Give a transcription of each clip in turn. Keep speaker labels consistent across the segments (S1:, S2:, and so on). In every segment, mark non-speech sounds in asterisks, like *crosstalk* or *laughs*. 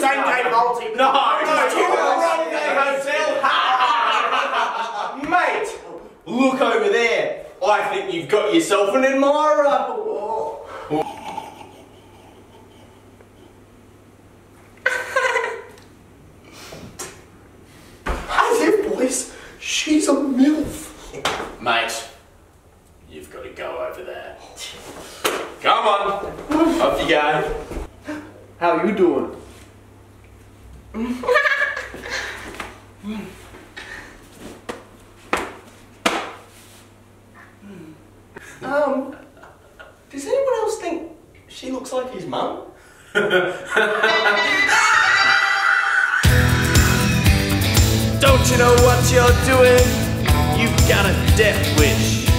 S1: same day multi.
S2: No,
S1: no, you
S2: the
S1: wrong day
S2: hotel. *laughs* Mate, look over there. I think you've got yourself an admirer. *laughs*
S1: As if, boys, she's a MILF.
S2: Mate, you've got to go over there. Come on, off you go.
S1: How you doing? Um, does anyone else think she looks like his mum?
S3: Don't you know what you're doing? You've got a death wish.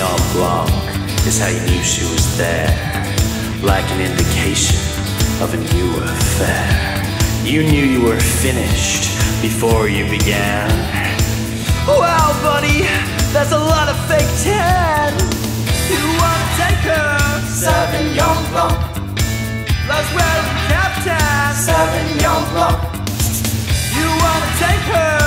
S3: Sauvignon Blanc is how you knew she was there, like an indication of a new affair. You knew you were finished before you began. Well, buddy, that's a lot of fake tan. You wanna take her? Sauvignon Blanc. Las Vegas Captain. Sauvignon Blanc. You wanna take her?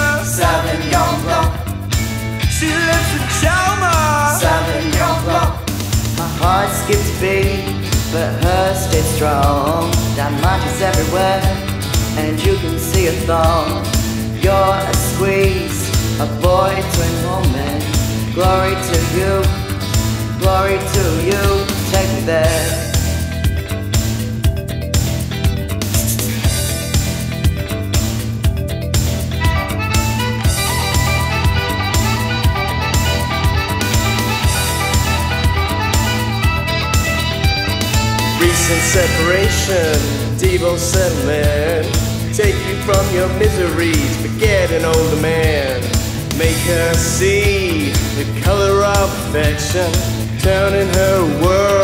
S4: But hers stays strong. Diamonds everywhere, and you can see a thong. You're a squeeze, a boy twin woman. Glory to you, glory to you. Take me there.
S3: Recent separation, Devo settlement. Take you from your miseries, forget an older man. Make her see the color of affection, turning her world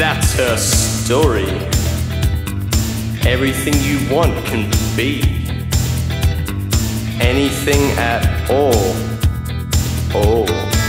S3: That's her story. Everything you want can be. Anything at all. Oh.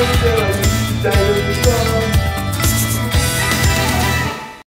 S1: That you're